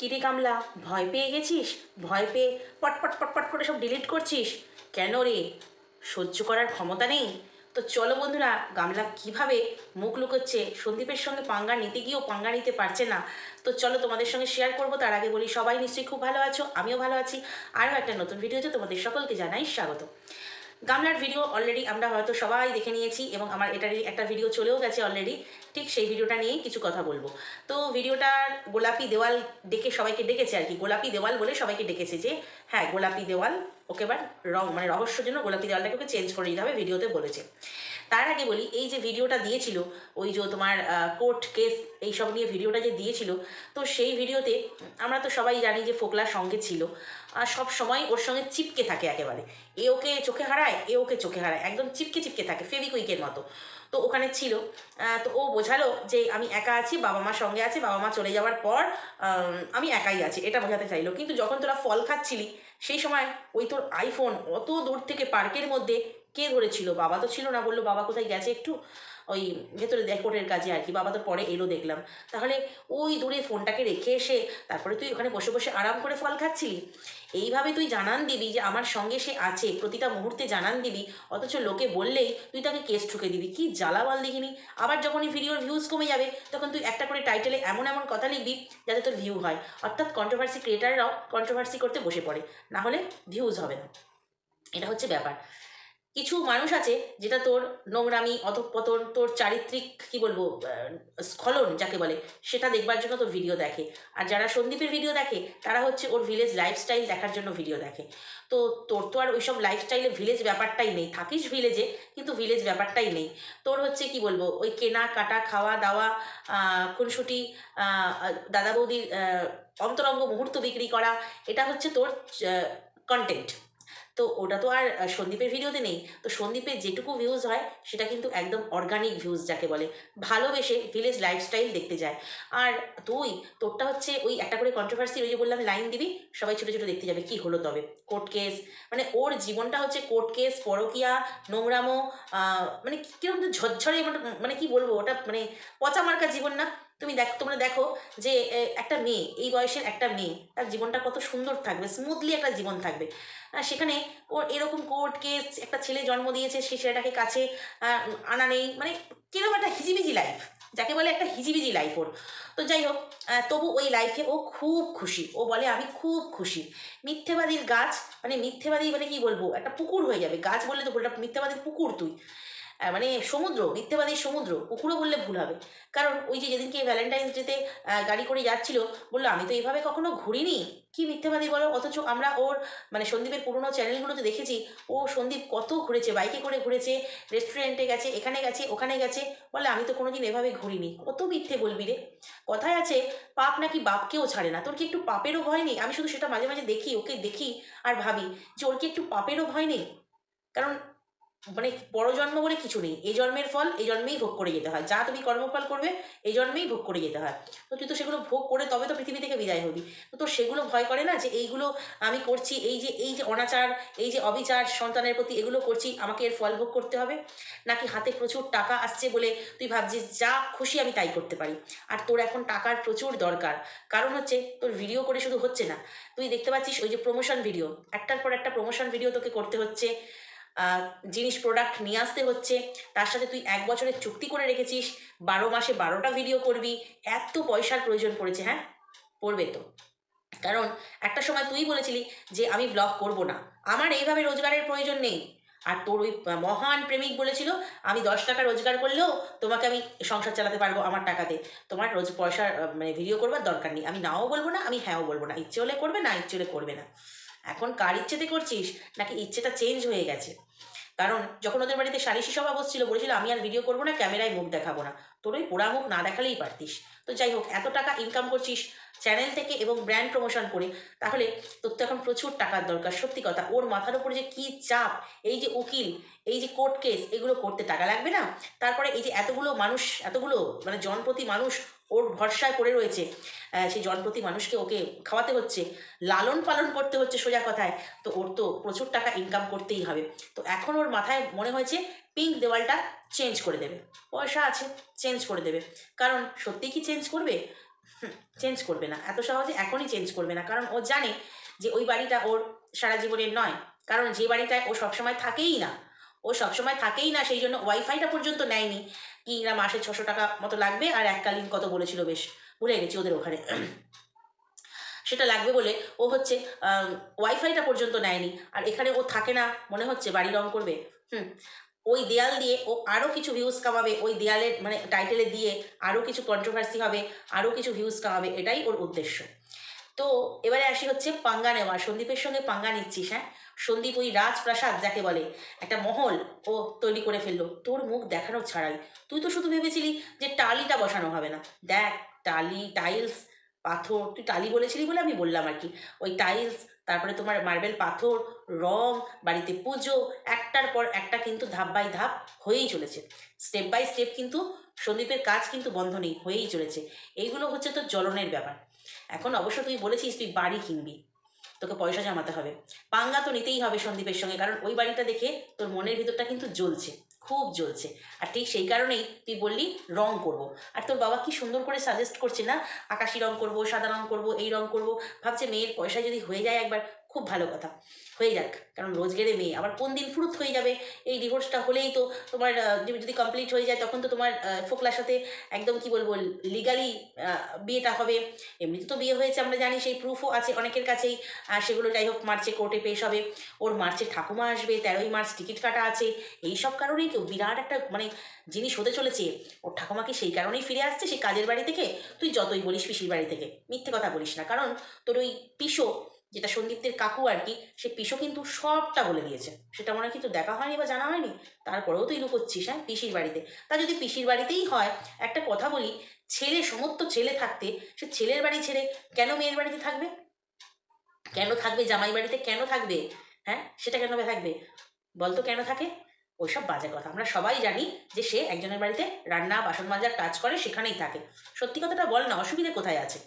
কিরে কামলা, ভয় পেয়ে গেছিস? ভয় পেয়ে পটপট পটপট করে সব ডিলিট করছিস? কেন রে? সহ্য করার ক্ষমতা নেই? তো চলো বন্ধুরা, গামলা কীভাবে মুখ লুকোচ্ছে? সন্দীপের সঙ্গে পাঙ্গা নিতে গিয়েও পাঙ্গা নিতে পারছে না। তো চলো তোমাদের সঙ্গে শেয়ার করব, তার আগে বলি সবাই নিশ্চয়ই খুব ভালো আছো, আমিও ভালো আছি। আরও একটা নতুন ভিডিওতে তোমাদের সকলকে জানাই স্বাগত। গামলার ভিডিও অলরেডি আমরা হয়তো সবাই দেখে নিয়েছি এবং আমার এটারই একটা ভিডিও চলেও গেছে অলরেডি ঠিক সেই ভিডিওটা নিয়েই কিছু কথা বলব। তো ভিডিওটার গোলাপি দেওয়াল ডেকে সবাইকে ডেকেছে আর কি। গোলাপি দেওয়াল বলে সবাইকে ডেকেছে যে হ্যাঁ গোলাপি দেওয়াল, ওকে এবার রং মানে রহস্যের জন্য গোলাপি দেওয়ালটাকে ওকে চেঞ্জ করে দিতে হবে ভিডিওতে বলেছে। তার আগে বলি, এই যে ভিডিওটা দিয়েছিল, ওই যে তোমার কোর্ট কেস এইসব নিয়ে ভিডিওটা যে দিয়েছিল, তো সেই ভিডিওতে আমরা তো সবাই জানি যে ফোকলার সঙ্গে ছিল। আর সব সময় ওর সঙ্গে চিপকে থাকে একেবারে। এ ওকে চোখে হারায়, এ ওকে চোখে হারায়, একদম চিপকে চিপকে থাকে, ফেভিকুইকের মতো। তো ওখানে ছিল তো ও বোঝালো যে আমি একা আছি, বাবা মা সঙ্গে আছে, বাবা মা চলে যাওয়ার পর আমি একাই আছি, এটা বোঝাতে চাইলো। কিন্তু যখন তোরা ফল খাচ্ছিলি, সেই সময় ওই তোর আইফোন অত দূর থেকে পার্কের মধ্যে কে ধরেছিল? বাবা তো ছিল না, বলল, বাবা কোথায় গেছে? একটু ওই ভেতরে কোর্টের কাজে আর কি, বাবা তো পরে এলো দেখলাম। তাহলে ওই দূরে ফোনটাকে রেখে এসে তারপরে তুই ওখানে বসে বসে আরাম করে ফল খাচ্ছিলি? এইভাবে তুই জানান দিবি যে আমার সঙ্গে সে আছে, প্রতিটা মুহূর্তে জানান দিবি, অথচ লোকে বললেই তুই তাকে কেস ঠুকে দিবি, কি জ্বালাবাল দেখিনি। আবার যখন ভিডিওর ভিউজ কমে যাবে, তখন তুই একটা করে টাইটেলে এমন এমন কথা লিখবি যাতে তোর ভিউ হয়। অর্থাৎ কন্ট্রোভার্সি ক্রিয়েটাররাও কন্ট্রোভার্সি করতে বসে পড়ে, না হলে ভিউজ হবে না। এটা হচ্ছে ব্যাপার। কিছু মানুষ আছে যেটা তোর নোংরামি, অধপতন, তোর চারিত্রিক, কি বলব স্খলন যাকে বলে, সেটা দেখবার জন্য তোর ভিডিও দেখে। আর যারা সন্দীপের ভিডিও দেখে, তারা হচ্ছে ওর ভিলেজ লাইফস্টাইল দেখার জন্য ভিডিও দেখে। তো তোর তো আর ওইসব লাইফস্টাইলে ভিলেজ ব্যাপারটাই নেই। থাকিস ভিলেজে কিন্তু ভিলেজ ব্যাপারটাই নেই। তোর হচ্ছে কি বলব, ওই কেনা, কাটা, খাওয়া, দাওয়া খুনসুটি দাদা বৌদির অন্তরঙ্গ মুহূর্ত বিক্রি করা, এটা হচ্ছে তোর কন্টেন্ট তো ওটা তো আর সন্দীপের ভিডিওতে নেই। তো সন্দীপের যেটুকু ভিউজ হয়, সেটা কিন্তু একদম অর্গানিক ভিউজ যাকে বলে। ভালোবেসে ভিলেজ লাইফস্টাইল দেখতে যায়। আর তুই, তোরটা হচ্ছে ওই একটা করে কন্ট্রোভার্সি ওই যে বললাম লাইন দিবি, সবাই ছোটো ছোটো দেখতে যাবে কি হলো তবে। কোর্ট কেস মানে ওর জীবনটা হচ্ছে কোর্ট কেস পরকিয়া, নোংরামো মানে কীরকম ঝরঝরে, মানে- মানে কি বলব, ওটা মানে পচা মার্কা জীবন না। তুমি দেখ, তোমরা দেখো যে একটা মেয়ে, এই বয়সের একটা মেয়ে, তার জীবনটা কত সুন্দর থাকবে স্মুথলি একটা জীবন থাকবে। সেখানে ওর এরকম কোর্ট কেস একটা ছেলে জন্ম দিয়েছে, সে ছেলেটাকে কাছে আনা নেই মানে কীরকম একটা হিজিবিজি লাইফ যাকে বলে একটা হিজিবিজি লাইফ ওর। তো যাই হোক তবু ওই লাইফে ও খুব খুশি, ও বলে, আমি খুব খুশি। মিথ্যেবাদীর গাছ মানে মিথ্যেবাদী মানে কি বলব, একটা পুকুর হয়ে যাবে। গাছ বললে তো ভুলটা মিথ্যেবাদীর পুকুর তুই। মানে সমুদ্র মিথ্যেবাদীর সমুদ্র পুকুরও বললে ভুল হবে। কারণ ওই যে যেদিনকে ভ্যালেন্টাইন্স ডেতে গাড়ি করে যাচ্ছিল, বলল, আমি তো এইভাবে কখনো ঘুরিনি। কি মিথ্যেবাদী বলো? অথচ আমরা ওর মানে সন্দীপের পুরোনো চ্যানেলগুলোতে দেখেছি, ও সন্দীপ কত ঘুরেছে, বাইকে করে ঘুরেছে রেস্টুরেন্টে গেছে, এখানে গেছে, ওখানে গেছে। বলে আমি তো কোনোদিন এভাবে ঘুরিনি। কত মিথ্যে বলবি রে? কথায় আছে, পাপ নাকি বাপকেও ছাড়ে না। তোর কি একটু পাপেরও ভয় নেই? আমি শুধু সেটা মাঝে মাঝে দেখি, ওকে দেখি আর ভাবি যে ওর কি একটু পাপেরও ভয় নেই? কারণ মানে পরজন্ম জন্ম বলে কিছু নেই। এই জন্মের ফল এই জন্মেই ভোগ করে যেতে হয়। যা তুমি কর্মফল করবে, এই জন্মেই ভোগ করে যেতে হয়। তো তুই তো সেগুলো ভোগ করে তবে তো পৃথিবী থেকে বিদায় হবি। তো সেগুলো ভয় করে না যে এইগুলো আমি করছি, এই যে এই যে অনাচার, এই যে অবিচার, সন্তানের প্রতি এগুলো করছি, আমাকে এর ফল ভোগ করতে হবে? নাকি হাতে প্রচুর টাকা আসছে বলে তুই ভাবছিস, যা খুশি আমি তাই করতে পারি? আর তোর এখন টাকার প্রচুর দরকার। কারণ হচ্ছে, তোর ভিডিও করে শুধু হচ্ছে না। তুই দেখতে পাচ্ছিস ওই যে প্রমোশন ভিডিও একটার পর একটা প্রমোশন ভিডিও তোকে করতে হচ্ছে। জিনিস প্রোডাক্ট নিয়ে আসতে হচ্ছে। তার সাথে তুই এক বছরের চুক্তি করে রেখেছিস, বারো মাসে বারোটা ভিডিও করবি, এত পয়সার প্রয়োজন পড়েছে হ্যাঁ? পড়বে তো। কারণ একটা সময় তুই বলেছিলি যে, আমি ব্লগ করব না। আমার এইভাবে রোজগারের প্রয়োজন নেই। আর তোর ওই মহান প্রেমিক বলেছিল, আমি দশ টাকা রোজগার করলেও তোমাকে আমি সংসার চালাতে পারব আমার টাকাতে। তোমার রোজ পয়সা মানে ভিডিও করবার দরকার নেই। আমি নাও বলব না, আমি হ্যাঁও বলব না। ইচ্ছে হলে করবে না, ইচ্ছে হলে করবে না। এখন কার ইচ্ছেতে করছিস? নাকি ইচ্ছেটা চেঞ্জ হয়ে গেছে? কারণ যখন ওদের বাড়িতে সালিশি সভা বসছিল, বলেছিল, আমি আর ভিডিও করব না, ক্যামেরায় মুখ দেখাবো না। তোর ওই পোড়া মুখ না দেখালেই পারতিস। তো যাই হোক, এত টাকা ইনকাম করছিস চ্যানেল থেকে এবং ব্র্যান্ড প্রমোশন করে, তাহলে তোর তো এখন প্রচুর টাকার দরকার। সত্যি কথা, ওর মাথার উপরে যে কী চাপ, এই যে উকিল, এই যে কোর্ট কেস এগুলো করতে টাকা লাগবে না? তারপরে এই যে এতগুলো মানুষ, এতগুলো মানে জনপ্রতি মানুষ ওর ভরসায় পড়ে রয়েছে সেই জনপ্রতি মানুষকে ওকে খাওয়াতে হচ্ছে, লালন পালন করতে হচ্ছে সোজা কথায়, তো ওর তো প্রচুর টাকা ইনকাম করতেই হবে। তো এখন ওর মাথায় মনে হয়েছে পিঙ্ক দেওয়ালটা চেঞ্জ করে দেবে। পয়সা আছে চেঞ্জ করে দেবে। কারণ সত্যিই কি চেঞ্জ করবে? চেঞ্জ করবে না। এত সহজে এখনই চেঞ্জ করবে না। কারণ ও জানে যে ওই বাড়িটা ওর সারা জীবনের নয়। কারণ যে বাড়িটায় ও সবসময় থাকেই না, ও সবসময় থাকেই না, সেই জন্য ওয়াইফাইটা পর্যন্ত নেয়নি। কি না মাসে ছশো টাকা মতো লাগবে? আর এককালীন কত বলেছিল বেশ। ভুলে গেছি ওদের ওখানে। সেটা লাগবে বলে ও হচ্ছে ওয়াইফাইটা পর্যন্ত নেয়নি। আর এখানে ও থাকে না, মনে হচ্ছে বাড়ি রং করবে। হুম। ওই দেয়াল দিয়ে ও আরও কিছু ভিউজ কামাবে, ওই দেয়ালের মানে টাইটেলে দিয়ে আরও কিছু কন্ট্রোভার্সি হবে আরও কিছু ভিউজ কামাবে, এটাই ওর উদ্দেশ্য। তো এবারে আসি হচ্ছে পাঙ্গা নেওয়া। সন্দীপের সঙ্গে পাঙ্গা নিচ্ছিস হ্যাঁ? সন্দীপ ওই রাজপ্রাসাদ যাকে বলে, একটা মহল ও তৈরি করে ফেলল। তোর মুখ দেখানো ছাড়াই। তুই তো শুধু ভেবেছিলি যে টালিটা বসানো হবে না। দেখ, টালি টাইলস পাথর, তুই টালি বলেছিলি বলে আমি বললাম আর কি। ওই টাইলস তারপরে তোমার মার্বেল পাথর, রং, বাড়িতে পুজো, একটার পর একটা কিন্তু ধাপ বাই ধাপ হয়েই চলেছে। স্টেপ বাই স্টেপ কিন্তু সন্দীপের কাজ কিন্তু বন্ধ নেই, হয়েই চলেছে। এইগুলো হচ্ছে তোর জ্বলনের ব্যাপার। এখন অবশ্য তুই বলেছিস তুই বাড়ি কিনবি, তোকে পয়সা জমাতে হবে। পাঙ্গা তো নিতেই হবে সন্দীপের সঙ্গে, কারণ ওই বাড়িটা দেখে তোর মনের ভিতরটা কিন্তু জ্বলছে। খুব জ্বলছে। আর ঠিক সেই কারণেই তুই বললি রং করব। আর তোর বাবা কি সুন্দর করে সাজেস্ট করছে না? আকাশি রং করব, সাদা রং করব, এই রং করব? ভাবছে মেয়ের পয়সা যদি হয়ে যায় একবার খুব ভালো কথা। হয়ে যাক, কারণ রোজগেরে মেয়ে, আবার কোন দিন ফুরুত হয়ে যাবে? এই ডিভোর্সটা হলেই তো তোমার যদি- কমপ্লিট হয়ে যায়, তখন তো তোমার ফোকলার সাথে একদম কি বলব লিগালি বিয়েটা হবে। এমনিতে তো বিয়ে হয়েছে, আমরা জানি, সেই প্রুফও আছে অনেকের কাছেই। আর সেগুলো যাই হোক, মার্চে কোর্টে পেশ হবে। ওর মার্চে ঠাকুমা আসবে, তেরোই মার্চ টিকিট কাটা আছে। এই সব কারণেই কেউ বিরাট একটা মানে জিনিস হতে চলেছে। ওর ঠাকুমা কি সেই কারণেই ফিরে আসছে, সেই কাজের বাড়ি থেকে? তুই যতই বলিস পিসির বাড়ি থেকে। মিথ্যে কথা বলিস না, কারণ তোর ওই পিসো যেটা সন্দীপদের কাকু আর কি, সে পিসো কিন্তু সবটা বলে দিয়েছে। সেটা মনে হয় কিন্তু দেখা হয়নি বা জানা হয়নি। তারপরেও তুই লুকোচ্ছিস হ্যাঁ পিসির বাড়িতে। তা যদি পিসির বাড়িতেই হয়, একটা কথা বলি, ছেলে, সমস্ত ছেলে থাকতে, সে ছেলের বাড়ি ছেড়ে কেন মেয়ের বাড়িতে থাকবে? কেন থাকবে? জামাই বাড়িতে কেন থাকবে? হ্যাঁ সেটা কেন থাকবে? বলতো কেন থাকে? ওইসব বাজে কথা। আমরা সবাই জানি যে সে একজনের বাড়িতে রান্না বাসন মাজার কাজ করে, সেখানেই থাকে। সত্যি কথাটা বল না, অসুবিধে কোথায় আছে?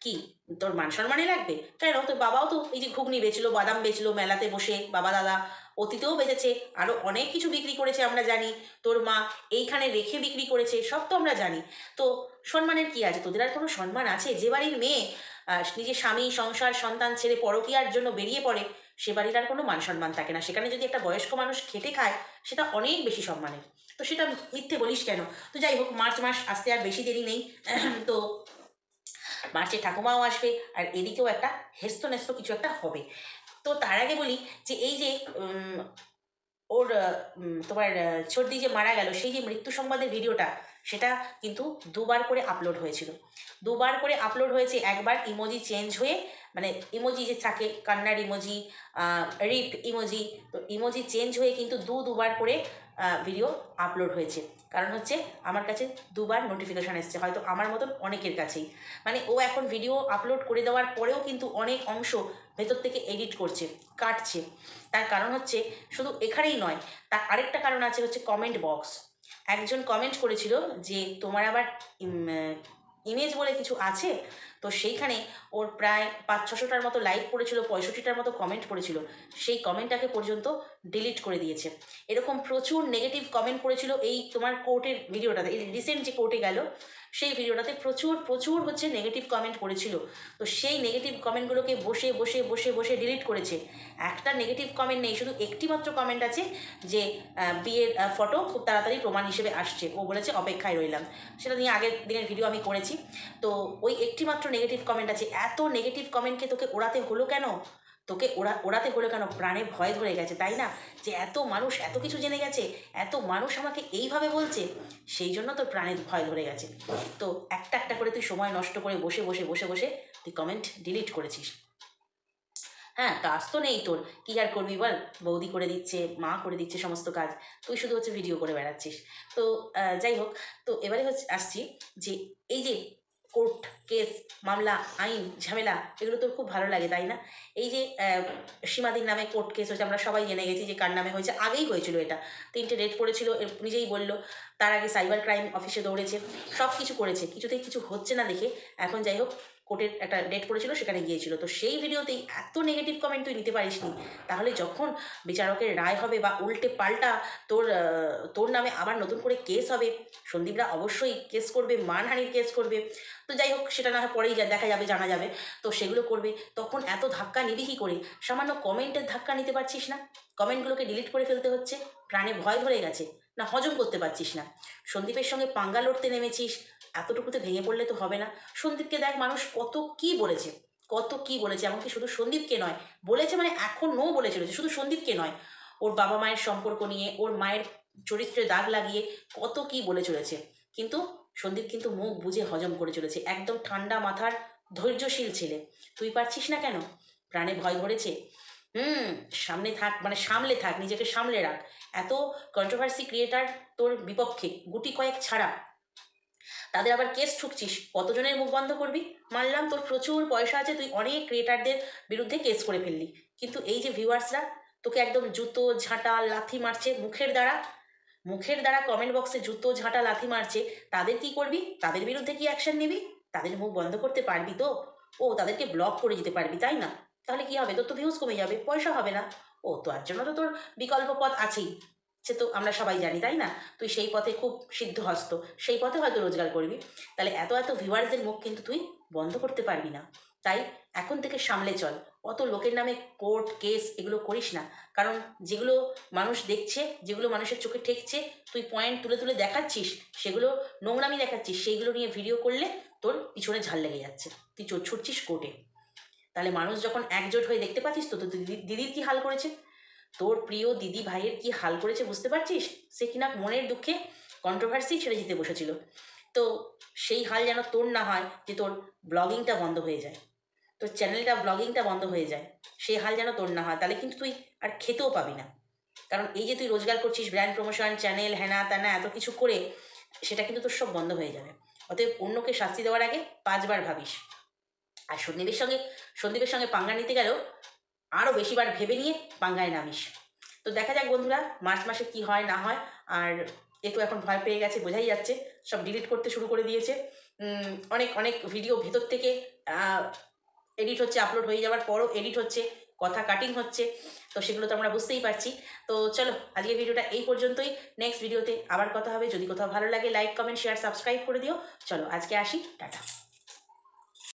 কি? তোর মান সম্মানে লাগবে? কেন? তোর বাবাও তো এই যে ঘুগনি বেচলো, বাদাম বেচলো, মেলাতে বসে, বাবা দাদা অতীতেও বেচেছে আরও অনেক কিছু বিক্রি করেছে আমরা জানি, তোর মা এইখানে রেখে বিক্রি করেছে, সব তো আমরা জানি। তো সম্মানের কি আছে? তোদের আর কোনো সম্মান আছে? যে বাড়ির মেয়ে নিজের স্বামী, সংসার, সন্তান ছেড়ে পরকীয়ার জন্য বেরিয়ে পড়ে, সে বাড়ির আর কোনো মান সম্মান থাকে না। সেখানে যদি একটা বয়স্ক মানুষ খেটে খায়, সেটা অনেক বেশি সম্মানের। তো সেটা মিথ্যে বলিস কেন? তো যাই হোক, মার্চ মাস আসতে আর বেশি দেরি নেই। তো মার্চে ঠাকুমাও আসবে, আর এদিকেও একটা হেস্ত নেস্ত কিছু একটা হবে। তো তার আগে বলি যে এই যে ওর তোমার ছোটদি যে মারা গেল, সেই যে মৃত্যু সংবাদের ভিডিওটা, সেটা কিন্তু দুবার করে আপলোড হয়েছিল। দুবার করে আপলোড হয়েছে, একবার ইমোজি চেঞ্জ হয়ে মানে ইমোজি যে থাকে, কান্নার ইমোজি রিপ ইমোজি তো ইমোজি চেঞ্জ হয়ে কিন্তু দু দুবার করে ভিডিও আপলোড হয়েছে। কারণ হচ্ছে আমার কাছে দুবার নোটিফিকেশান এসছে, হয়তো আমার মতন অনেকের কাছেই। মানে ও এখন ভিডিও আপলোড করে দেওয়ার পরেও কিন্তু অনেক অংশ ভেতর থেকে এডিট করছে, কাটছে। তার কারণ হচ্ছে শুধু এখানেই নয়, তার আরেকটা কারণ আছে হচ্ছে কমেন্ট বক্স একজন কমেন্ট করেছিল যে তোমার আবার ইমেজ বলে কিছু আছে? তো সেইখানে ওর প্রায় পাঁচ, ছশোটার মতো লাইক পড়েছিল, পঁয়ষট্টিটার মতো কমেন্ট পড়েছিল। সেই কমেন্টটাকে পর্যন্ত ডিলিট করে দিয়েছে। এরকম প্রচুর নেগেটিভ কমেন্ট পড়েছিল এই তোমার কোর্টের ভিডিওটাতে এই রিসেন্ট যে কোর্টে গেল সেই ভিডিওটাতে প্রচুর প্রচুর হচ্ছে নেগেটিভ কমেন্ট পড়েছিল। তো সেই নেগেটিভ কমেন্টগুলোকে বসে বসে বসে বসে ডিলিট করেছে। একটা নেগেটিভ কমেন্ট নেই, শুধু একটি মাত্র কমেন্ট আছে যে বিয়ের ফটো খুব তাড়াতাড়ি প্রমাণ হিসেবে আসছে। ও বলেছে, অপেক্ষায় রইলাম। সেটা নিয়ে আগের দিনের ভিডিও আমি করেছি। তো ওই একটি মাত্র নেগেটিভ কমেন্ট আছে। এত নেগেটিভ কমেন্টকে তোকে ওড়াতে হলো কেন? তোকে ওরা, ওড়াতে হলো কেন? প্রাণে ভয় ধরে গেছে, তাই না? যে এত মানুষ এত কিছু জেনে গেছে, এত মানুষ আমাকে এইভাবে বলছে, সেই জন্য তোর প্রাণে ভয় ধরে গেছে। তো একটা একটা করে তুই সময় নষ্ট করে বসে বসে বসে বসে তুই কমেন্ট ডিলিট করেছিস। হ্যাঁ কাজ তো নেই তোর। কী আর করবি বল? বৌদি করে দিচ্ছে, মা করে দিচ্ছে সমস্ত কাজ। তুই শুধু হচ্ছে ভিডিও করে বেড়াচ্ছিস। তো যাই হোক, তো এবারে হচ্ছে আসছি যে এই যে কোর্ট কেস, মামলা, আইন, ঝামেলা, এগুলো তোর খুব ভালো লাগে, তাই না? এই যে সীমাদির নামে কোর্ট কেস হয়েছে, আমরা সবাই জেনে গেছি যে কার নামে হয়েছে, আগেই হয়েছিল এটা। তিনটে রেট পড়েছিল নিজেই বলল, তার আগে সাইবার ক্রাইম অফিসে দৌড়েছে সব কিছু করেছে, কিছুতেই কিছু হচ্ছে না দেখে, এখন যাই হোক কোর্টের একটা ডেট পড়েছিল, সেখানে গিয়েছিল। তো সেই ভিডিওতেই এত নেগেটিভ কমেন্ট তুই নিতে পারিসনি। তাহলে যখন বিচারকের রায় হবে বা উল্টে পাল্টা তোর তোর নামে আবার নতুন করে কেস হবে, সন্দীপরা অবশ্যই কেস করবে, মানহানির কেস করবে। তো যাই হোক, সেটা না হয় পরেই যা, দেখা যাবে, জানা যাবে। তো সেগুলো করবে। তখন এত ধাক্কা নিবি কী করে? সামান্য কমেন্টের ধাক্কা নিতে পারছিস না? কমেন্টগুলোকে ডিলিট করে ফেলতে হচ্ছে। প্রাণে ভয় ধরে গেছে। না হজম করতে পারছিস না। সন্দীপের সঙ্গে পাঙ্গা লড়তে নেমেছিস, এতটুকুতে ভেঙে পড়লে তো হবে না। সন্দীপকে দেখ মানুষ কত কি বলেছে, কত কি বলেছে, এমনকি শুধু সন্দীপকে নয়, বলেছে মানে এখনও বলে চলেছে শুধু সন্দীপকে নয়। ওর বাবা মায়ের সম্পর্ক নিয়ে, ওর মায়ের চরিত্রে দাগ লাগিয়ে কত কি বলে চলেছে কিন্তু সন্দীপ কিন্তু মুখ বুঝে হজম করে চলেছে, একদম ঠান্ডা মাথার ধৈর্যশীল ছেলে। তুই পারছিস না কেন? প্রাণে ভয় ধরেছে? হুম, সামনে থাক মানে সামলে থাক, নিজেকে সামলে রাখ। এত কন্ট্রোভার্সি ক্রিয়েটার তোর বিপক্ষে, গুটি কয়েক ছাড়া। তাদের আবার কেস ঠুকছিস, কতজনের মুখ বন্ধ করবি? মানলাম তোর প্রচুর পয়সা আছে, তুই অনেক ক্রিয়েটারদের বিরুদ্ধে কেস করে ফেললি। কিন্তু এই যে ভিউয়ার্সরা তোকে একদম জুতো, ঝাঁটা, লাথি মারছে মুখের দ্বারা। মুখের দ্বারা কমেন্ট বক্সে জুতো, ঝাঁটা, লাথি মারছে। তাদের কি করবি? তাদের বিরুদ্ধে কি অ্যাকশন নিবি? তাদের মুখ বন্ধ করতে পারবি তো? ও, তাদেরকে ব্লক করে দিতে পারবি, তাই না? তাহলে কি হবে? তোর তো ভিউজ কমে যাবে, পয়সা হবে না। ও তার জন্য তো তোর বিকল্প পথ আছেই। সে তো আমরা সবাই জানি, তাই না? তুই সেই পথে খুব সিদ্ধহস্ত সেই পথে হয়তো রোজগার করবি। তাহলে এত এত ভিউয়ার্সদের মুখ কিন্তু তুই বন্ধ করতে পারবি না। তাই এখন থেকে সামলে চল। অত লোকের নামে কোর্ট কেস এগুলো করিস না। কারণ যেগুলো মানুষ দেখছে, যেগুলো মানুষের চোখে ঠেকছে, তুই পয়েন্ট তুলে তুলে দেখাচ্ছিস, সেগুলো নোংরামি দেখাচ্ছিস, সেইগুলো নিয়ে ভিডিও করলে তোর পিছনে ঝাল লেগে যাচ্ছে। তুই ছুটছিস কোর্টে তাহলে মানুষ যখন একজোট হয়ে দেখতে পাচ্ছিস তো দিদির কি হাল করেছে? তোর প্রিয় দিদি ভাইয়ের কি হাল করেছে বুঝতে পারছিস? সে কিনা মনের দুঃখে কন্ট্রোভার্সি ছেড়ে দিতে বসেছিল। তো সেই হাল যেন তোর না হয় যে তোর ব্লগিংটা বন্ধ হয়ে যায়। তোর চ্যানেলটা, ব্লগিংটা বন্ধ হয়ে যায়। সেই হাল যেন তোর না হয়। তাহলে কিন্তু তুই আর খেতেও পাবি না। কারণ এই যে তুই রোজগার করছিস ব্র্যান্ড প্রমোশন চ্যানেল হ্যানা ত্যানা এত কিছু করে, সেটা কিন্তু তোর সব বন্ধ হয়ে যাবে। অতএব অন্যকে শাস্তি দেওয়ার আগে পাঁচবার ভাবিস। আর সন্দীপের সঙ্গে সন্দীপের সঙ্গে পাঙ্গা নিতে গেলেও আরও বেশিবার ভেবে নিয়ে পাঙ্গায় নামিস। তো দেখা যাক বন্ধুরা, মার্চ মাসে কি হয় না হয়, আর এ তো এখন ভয় পেয়ে গেছে, বোঝাই যাচ্ছে, সব ডিলিট করতে শুরু করে দিয়েছে। অনেক অনেক ভিডিও ভেতর থেকে এডিট হচ্ছে আপলোড হয়ে যাওয়ার পরও এডিট হচ্ছে, কথা কাটিং হচ্ছে, তো সেগুলো তো আমরা বুঝতেই পারছি। তো চলো, আজকের ভিডিওটা এই পর্যন্তই। নেক্সট ভিডিওতে আবার কথা হবে। যদি কোথাও ভালো লাগে লাইক কমেন্ট শেয়ার সাবস্ক্রাইব করে দিও। চলো, আজকে আসি, টাটা।